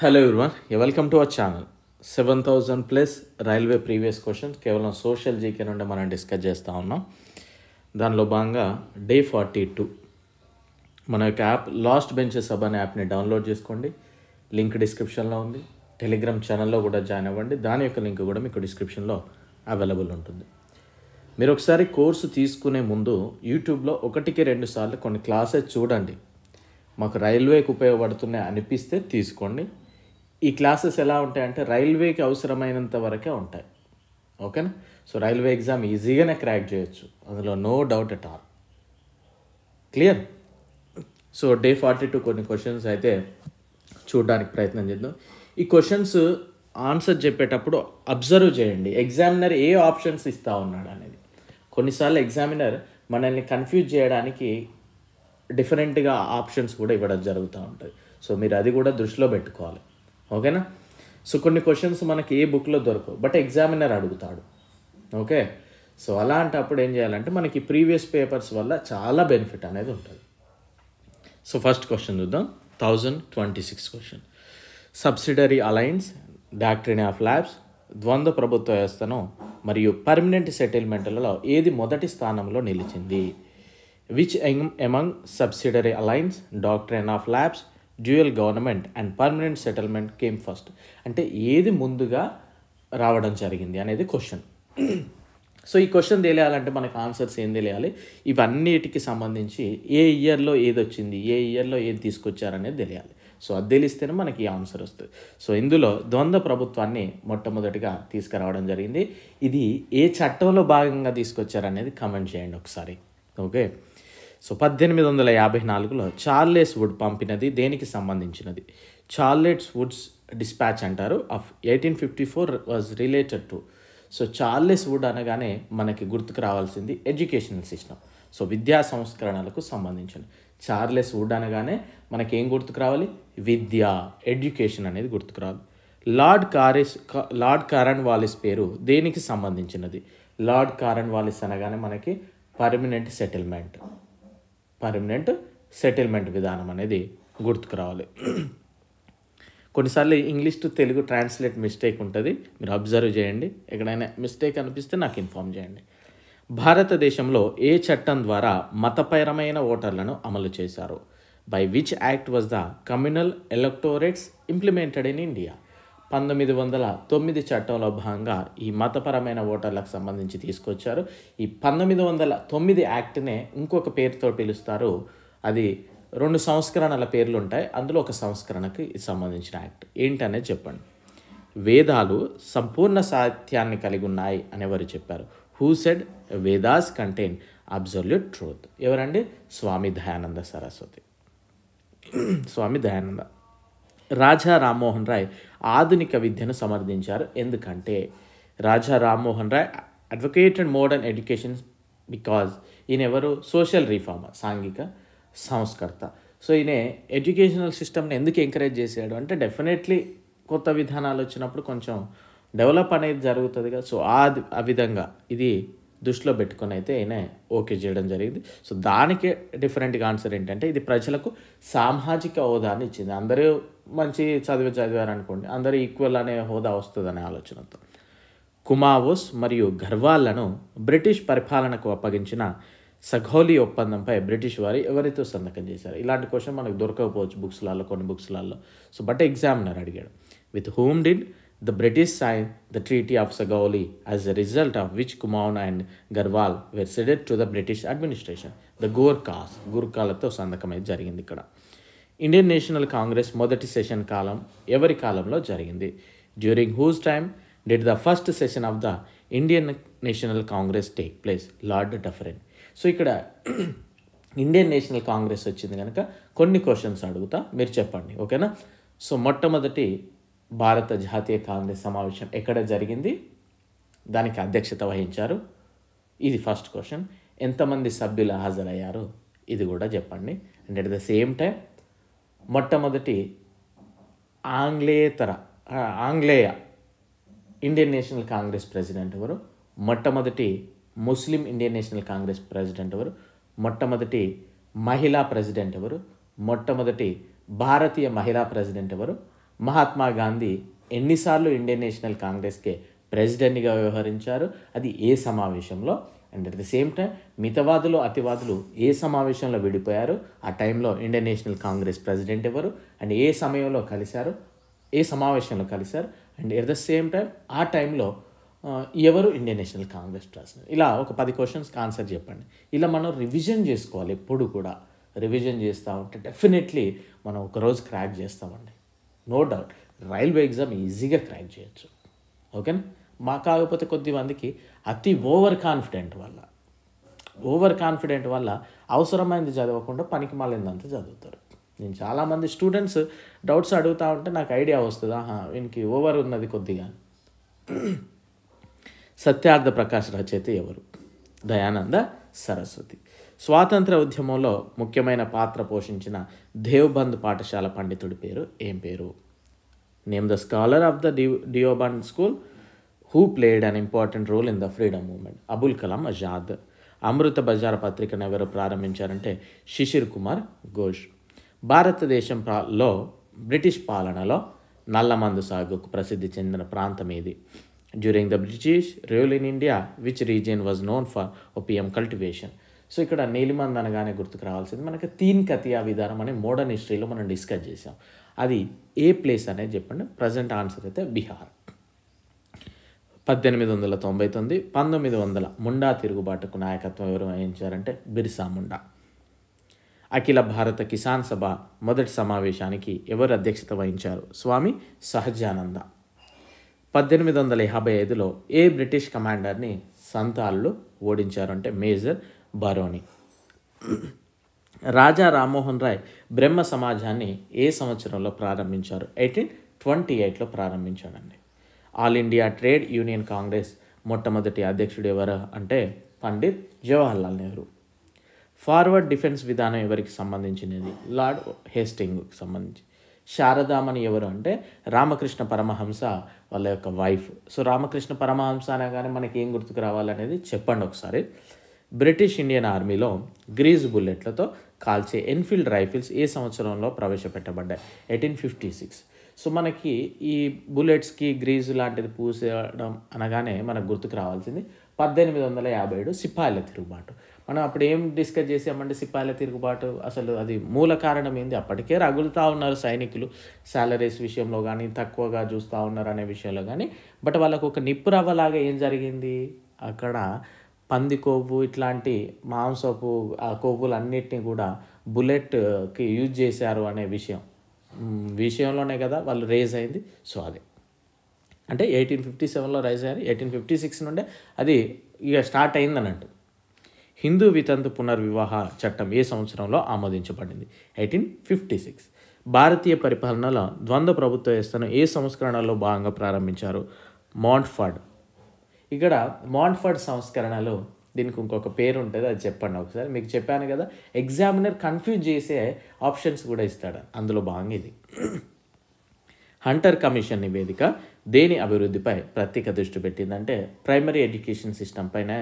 Hello everyone welcome to our channel seven thousand plus railway previous questions కేవలం social GK నుండి మనం discuss చేస్తూ ఉన్నాం. దానిలో భాగంగా డే ఫార్టీ టూ మన యొక్క యాప్ లాస్ట్ బెంచెస్ సబ్ అనే యాప్ని డౌన్లోడ్ చేసుకోండి. లింక్ డిస్క్రిప్షన్లో ఉంది. టెలిగ్రామ్ ఛానల్లో కూడా జాయిన్ అవ్వండి. దాని యొక్క లింక్ కూడా మీకు డిస్క్రిప్షన్లో అవైలబుల్ ఉంటుంది. మీరు ఒకసారి కోర్సు తీసుకునే ముందు యూట్యూబ్లో ఒకటికి రెండు సార్లు కొన్ని క్లాసెస్ చూడండి. మాకు రైల్వేకి ఉపయోగపడుతున్నాయి అనిపిస్తే తీసుకోండి. ఈ క్లాసెస్ ఎలా ఉంటాయంటే రైల్వేకి అవసరమైనంత వరకే ఉంటాయి. ఓకేనా? సో రైల్వే ఎగ్జామ్ ఈజీగానే క్రాక్ చేయొచ్చు. అందులో no doubt at all. Clear? So day forty two కొన్ని క్వశ్చన్స్ అయితే చూడడానికి ప్రయత్నం చేద్దాం. ఈ క్వశ్చన్స్ ఆన్సర్ చెప్పేటప్పుడు అబ్జర్వ్ చేయండి. ఎగ్జామినర్ ఏ ఆప్షన్స్ ఇస్తూ ఉన్నాడు అనేది. కొన్నిసార్లు ఎగ్జామినర్ మనల్ని కన్ఫ్యూజ్ చేయడానికి డిఫరెంట్గా ఆప్షన్స్ కూడా ఇవ్వడం జరుగుతూ ఉంటుంది. సో మీరు అది కూడా దృష్టిలో పెట్టుకోవాలి. ఓకేనా? సో కొన్ని క్వశ్చన్స్ మనకి ఏ బుక్లో దొరకవు బట్ ఎగ్జామినర్ అడుగుతాడు. ఓకే? సో అలాంటప్పుడు ఏం చేయాలంటే మనకి ప్రీవియస్ పేపర్స్ వల్ల చాలా బెనిఫిట్ అనేది ఉంటుంది. సో ఫస్ట్ క్వశ్చన్ చూద్దాం. Thousand twenty six question subsidiary alliance doctrine of lapse ద్వంద్వ ప్రభుత్వ వ్యవస్థను మరియు పర్మనెంట్ సెటిల్మెంట్లలో ఏది మొదటి స్థానంలో నిలిచింది? Which among subsidiary alliance doctrine of lapse dual government and permanent settlement came first. అంటే ఏది ముందుగా రావడం జరిగింది అనేది క్వశ్చన్. సో ఈ క్వశ్చన్ తెలియాలంటే మనకు ఆన్సర్స్ ఏం తెలియాలి? ఇవన్నిటికి సంబంధించి ఏ ఇయర్లో ఏది వచ్చింది ఏ ఇయర్లో ఏది తీసుకొచ్చారనేది తెలియాలి. సో అది తెలిస్తేనే మనకి ఈ ఆన్సర్ వస్తుంది. సో ఇందులో ద్వంద్వ ప్రభుత్వాన్ని మొట్టమొదటిగా తీసుకురావడం జరిగింది. ఇది ఏ చట్టంలో భాగంగా తీసుకొచ్చారనేది కమెంట్ చేయండి ఒకసారి. ఓకే? సో పద్దెనిమిది వందల యాభై నాలుగులో చార్లెస్ వుడ్ పంపినది దేనికి సంబంధించినది? చార్లెట్స్ వుడ్స్ డిస్పాచ్ అంటారు. Of eighteen fifty four was related to. So Charles Wood అనగానే మనకి గుర్తుకు రావాల్సింది ఎడ్యుకేషనల్ సిస్టమ్. సో విద్యా సంస్కరణలకు సంబంధించిన చార్లెస్ వుడ్ అనగానే మనకి ఏం గుర్తుకు రావాలి? విద్య ఎడ్యుకేషన్ అనేది గుర్తుకు రావాలి. లార్డ్ కారిస్ లార్డ్ కారన్ వాలిస్ పేరు దేనికి సంబంధించినది? లార్డ్ కారన్ వాలిస్ అనగానే మనకి పర్మనెంట్ సెటిల్మెంట్. పర్మనెంట్ సెటిల్మెంట్ విధానం అనేది గుర్తుకు రావాలి. కొన్నిసార్లు English to Telugu translate mistake ఉంటుంది. మీరు అబ్జర్వ్ చేయండి. ఎక్కడైనా మిస్టేక్ అనిపిస్తే నాకు ఇన్ఫామ్ చేయండి. భారతదేశంలో ఏ చట్టం ద్వారా మతపరమైన ఓటర్లను అమలు చేశారు? By which act was the communal electorates implemented in India? పంతొమ్మిది వందల తొమ్మిది చట్టంలో భాగంగా ఈ మతపరమైన ఓటర్లకు సంబంధించి తీసుకొచ్చారు. ఈ పంతొమ్మిది వందల తొమ్మిది యాక్ట్నే ఇంకొక పేరుతో పిలుస్తారు. అది రెండు సంస్కరణల పేర్లు ఉంటాయి. అందులో ఒక సంస్కరణకి సంబంధించిన యాక్ట్. ఏంటనేది చెప్పండి. వేదాలు సంపూర్ణ సాహిత్యాన్ని కలిగి ఉన్నాయి అనేవారు చెప్పారు. Who said Vedas contain absolute truth ఎవరండి? స్వామి దయానంద సరస్వతి. స్వామి దయానంద. రాజా రామ్మోహన్ రాయ్ ఆధునిక విద్యను సమర్థించారు. ఎందుకంటే Raja Rammohan Roy advocated modern education because ఈయన ఎవరు? సోషల్ రిఫార్మర్ సాంఘిక సంస్కర్త. సో ఈయన ఎడ్యుకేషనల్ సిస్టమ్ని ఎందుకు ఎంకరేజ్ చేశాడు అంటే డెఫినెట్లీ కొత్త విధానాలు వచ్చినప్పుడు కొంచెం డెవలప్ అనేది జరుగుతుంది కదా. సో ఆ ఆ విధంగా ఇది దృష్టిలో పెట్టుకొని అయితే ఈయన ఓకే చేయడం జరిగింది. సో దానికి డిఫరెంట్గా ఆన్సర్ ఏంటంటే ఇది ప్రజలకు సామాజిక హోదాని ఇచ్చింది. అందరూ మంచి చదివి చదివారు అనుకోండి అందరూ ఈక్వల్ అనే హోదా వస్తుందనే ఆలోచనతో. కుమావోస్ మరియు గర్వాలను బ్రిటిష్ పరిపాలనకు అప్పగించిన సఘోలి ఒప్పందంపై బ్రిటిష్ వారు ఎవరితో సంతకం చేశారు? ఇలాంటి క్వశ్చన్ మనకు దొరకకపోవచ్చు బుక్స్లలో కొన్ని బుక్స్లలో. సో బట్ ఎగ్జామినర్ అడిగాడు with whom did the British sign the treaty of Sugauli as a result of which Kumaon and Garhwal were ceded to the British administration the Gorkhas గుర్కాలతో సంతకం అయితే జరిగింది ఇక్కడ ఇండియన్ నేషనల్ కాంగ్రెస్ మొదటి session కాలం ఎవరి కాలంలో జరిగింది during whose time did the first session of the Indian National Congress take place Lord Dufferin so ఇక్కడ ఇండియన్ నేషనల్ కాంగ్రెస్ వచ్చింది కనుక కొన్ని క్వశ్చన్స్ అడుగుతా మీరు చెప్పండి. ఓకేనా సో మొట్టమొదటి భారత జాతీయ కాంగ్రెస్ సమావేశం ఎక్కడ జరిగింది? దానికి అధ్యక్షత వహించారు. ఇది ఫస్ట్ క్వశ్చన్. ఎంతమంది సభ్యులు హాజరయ్యారు? ఇది కూడా చెప్పండి. And at the same time మొట్టమొదటి ఆంగ్లేయతర ఆంగ్లేయ ఇండియన్ నేషనల్ కాంగ్రెస్ ప్రెసిడెంట్ ఎవరు? మొట్టమొదటి Muslim Indian National Congress president ఎవరు? మొట్టమొదటి మహిళా ప్రెసిడెంట్ ఎవరు? మొట్టమొదటి భారతీయ మహిళా ప్రెసిడెంట్ ఎవరు? మహాత్మా గాంధీ ఎన్నిసార్లు ఇండియన్ నేషనల్ కాంగ్రెస్కే ప్రెసిడెంట్గా వ్యవహరించారు. అది ఏ సమావేశంలో? And at the same time మితవాదులు అతివాదులు ఏ సమావేశంలో విడిపోయారు? ఆ టైంలో ఇండియన్ నేషనల్ కాంగ్రెస్ ప్రెసిడెంట్ ఎవరు? అండ్ ఏ సమయంలో కలిశారు? ఏ సమావేశంలో కలిశారు? And at the same time ఆ టైంలో ఎవరు ఇండియన్ నేషనల్ కాంగ్రెస్ ప్రెసిడెంట్? ఇలా ఒక పది క్వశ్చన్స్ ఆన్సర్ చెప్పండి. ఇలా మనం రివిజన్ చేసుకోవాలి ఎప్పుడు కూడా. రివిజన్ చేస్తూ ఉంటే డెఫినెట్లీ మనం ఒకరోజు క్రాక్ చేస్తామండి. నో డౌట్ రైల్వే ఎగ్జామ్ ఈజీగా క్రాక్ చేయొచ్చు. ఓకేనా మా కాకపోతే కొద్ది మందికి అతి ఓవర్ కాన్ఫిడెంట్ వల్ల. ఓవర్ కాన్ఫిడెంట్ వల్ల అవసరమైనది చదవకుండా పనికి మాలిందంతా చదువుతారు. నేను చాలామంది స్టూడెంట్స్ డౌట్స్ అడుగుతూ ఉంటే నాకు ఐడియా వస్తుంది. ఆహా వీనికి ఓవర్ ఉన్నది కొద్దిగా. సత్యార్థ ప్రకాష్ రచయిత ఎవరు? దయానంద సరస్వతి. స్వాతంత్ర ఉద్యమంలో ముఖ్యమైన పాత్ర పోషించిన దేవ్బంద్ పాఠశాల పండితుడి పేరు ఏం పేరు? Name the scholar of the the Deoband school who played an important role in the freedom movement Abul Kalam Azad Amrita Bazar పత్రికను ఎవరు ప్రారంభించారంటే శిశిర్ కుమార్ ఘోష్ భారతదేశం లో బ్రిటిష్ పాలనలో నల్లమందు సాగుకు ప్రసిద్ధి చెందిన ప్రాంతం ఇది during the British rule in India which region was known for opium cultivation so ఇక్కడ నీలిమంద్ అనగానే గుర్తుకు రావాల్సింది మనకి తీన్ కతియా విధానం అనే మోడర్న్ హిస్టరీలో మనం డిస్కస్ చేసాం అది ఏ ప్లేస్ అనేది చెప్పండి? ప్రజెంట్ ఆన్సర్ అయితే బీహార్. పద్దెనిమిది వందల తొంభై తొమ్మిది పంతొమ్మిది వందల ముండా తిరుగుబాటుకు నాయకత్వం ఎవరు వహించారంటే బిర్సా ముండా. అఖిల భారత కిసాన్ సభ మొదటి సమావేశానికి ఎవరు అధ్యక్షత వహించారు? స్వామి సహజానంద. పద్దెనిమిది వందల యాభై ఐదులో ఏ బ్రిటిష్ కమాండర్ని సంతాళ్ళు ఓడించారు అంటే మేజర్ బరోని రాజా రామ్మోహన్ రాయ్ బ్రహ్మ సమాజాన్ని ఏ సంవత్సరంలో ప్రారంభించారు? ఎయిటీన్ ట్వంటీ ఎయిట్లో ప్రారంభించాడండి. All India Trade Union Congress మొట్టమొదటి అధ్యక్షుడు ఎవరు అంటే పండిత్ జవహర్లాల్ నెహ్రూ. ఫార్వర్డ్ డిఫెన్స్ విధానం ఎవరికి సంబంధించినది? లార్డ్ హేస్టింగ్కి సంబంధించి. శారదామణి ఎవరు అంటే రామకృష్ణ పరమహంస వాళ్ళ యొక్క వైఫ్. సో రామకృష్ణ పరమహంస అనగానే మనకి ఏం గుర్తుకు రావాలనేది చెప్పండి ఒకసారి. బ్రిటిష్ ఇండియన్ ఆర్మీలో గ్రీజ్ బుల్లెట్లతో కాల్చే ఎన్ఫీల్డ్ రైఫిల్స్ ఏ సంవత్సరంలో ప్రవేశపెట్టబడ్డాయి? Eighteen fifty six. సో మనకి ఈ బుల్లెట్స్కి గ్రీజు లాంటిది పూసేయడం అనగానే మనకు గుర్తుకు రావాల్సింది పద్దెనిమిది వందల యాభై ఏడు సిపాయిల తిరుగుబాటు. మనం అప్పుడు ఏం డిస్కస్ చేసామంటే సిపాయిల తిరుగుబాటు అసలు అది మూల కారణం ఏంది? అప్పటికే రగులుతూ ఉన్నారు సైనికులు. శాలరీస్ విషయంలో కానీ తక్కువగా చూస్తూ ఉన్నారు అనే విషయంలో కానీ బట్ వాళ్ళకు ఒక నిప్పు రవ్వలాగా ఏం జరిగింది? అక్కడ పంది కొవ్వు ఇట్లాంటి మాంసపు ఆ కొవ్వులన్నిటిని కూడా బుల్లెట్కి యూజ్ చేశారు అనే విషయం. విషయంలోనే కదా వాళ్ళు రేజ్ అయింది. సో అదే. అంటే ఎయిటీన్ ఫిఫ్టీ సెవెన్లో రైజ్ అయ్యారు. ఎయిటీన్ ఫిఫ్టీ సిక్స్ నుండే అది ఇక స్టార్ట్ అయింది అన్నట్టు హిందూ వితంతు పునర్వివాహ చట్టం ఏ సంవత్సరంలో ఆమోదించబడింది? Eighteen fifty six. భారతీయ పరిపాలనలో ద్వంద్వ ప్రభుత్వ వ్యవస్థను ఏ సంస్కరణలో భాగంగా ప్రారంభించారు? మాంట్ఫర్డ్. ఇక్కడ మాంట్ఫర్డ్ సంస్కరణలో దీనికి ఇంకొక పేరు ఉంటుంది అది చెప్పండి ఒకసారి. మీకు చెప్పాను కదా ఎగ్జామినర్ కన్ఫ్యూజ్ చేసే ఆప్షన్స్ కూడా ఇస్తాడు. అందులో భాగంగా ఇది. హంటర్ కమిషన్ నివేదిక దేని అభివృద్ధిపై ప్రత్యేక దృష్టి పెట్టిందంటే ప్రైమరీ ఎడ్యుకేషన్ సిస్టమ్ పైన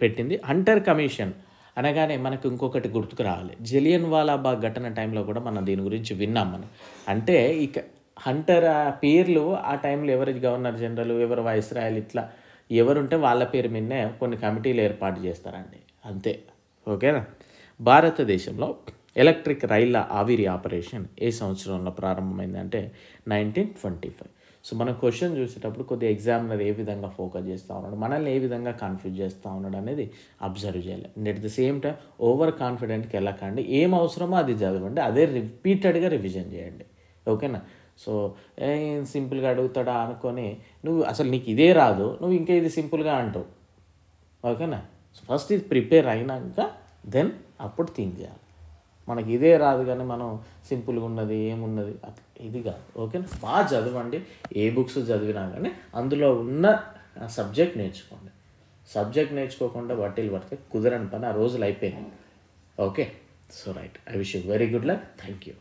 పెట్టింది. హంటర్ కమిషన్ అనగానే మనకు ఇంకొకటి గుర్తుకు రావాలి. జలియన్ వాలాబాగ్ ఘటన టైంలో కూడా మనం దీని గురించి విన్నాం మనం. అంటే ఇక హంటర్ ఆ పేర్లు ఆ టైంలో ఎవరు గవర్నర్ జనరల్ ఎవరు వైస్రాయల్ ఇట్లా ఎవరుంటే వాళ్ళ పేరు మీదనే కొన్ని కమిటీలు ఏర్పాటు చేస్తారండి. అంతే. ఓకేనా? భారతదేశంలో ఎలక్ట్రిక్ రైళ్ళ ఆవిరి ఆపరేషన్ ఏ సంవత్సరంలో ప్రారంభమైందంటే నైన్టీన్ ట్వంటీ ఫైవ్. సో మనం క్వశ్చన్ చూసేటప్పుడు కొద్దిగా ఎగ్జామినర్ ఏ విధంగా ఫోకస్ చేస్తూ ఉన్నాడు మనల్ని ఏ విధంగా కన్ఫ్యూజ్ చేస్తూ ఉన్నాడు అనేది అబ్జర్వ్ చేయాలి. And at the same time over కాన్ఫిడెంట్కి వెళ్ళకండి. ఏం అవసరమో అది చదవండి అదే రిపీటెడ్గా రివిజన్ చేయండి. ఓకేనా? సో ఏ సింపుల్గా అడుగుతాడా అనుకొని నువ్వు అసలు నీకు ఇదే రాదు నువ్వు ఇంకా ఇది సింపుల్గా అంటావు. ఓకేనా? ఫస్ట్ ఇది ప్రిపేర్ అయినాక దెన్ అప్పుడు థింక్ చేయాలి. మనకి ఇదే రాదు కానీ మనం సింపుల్గా ఉన్నది ఏమున్నది ఇది కాదు. ఓకేనా? బాగా చదవండి ఏ బుక్స్ చదివినా కానీ అందులో ఉన్న సబ్జెక్ట్ నేర్చుకోండి. సబ్జెక్ట్ నేర్చుకోకుండా వాటిల్ పడితే కుదరని పని ఆ రోజులు అయిపోయినాయి. Okay? So right. I wish you very good luck. Thank you.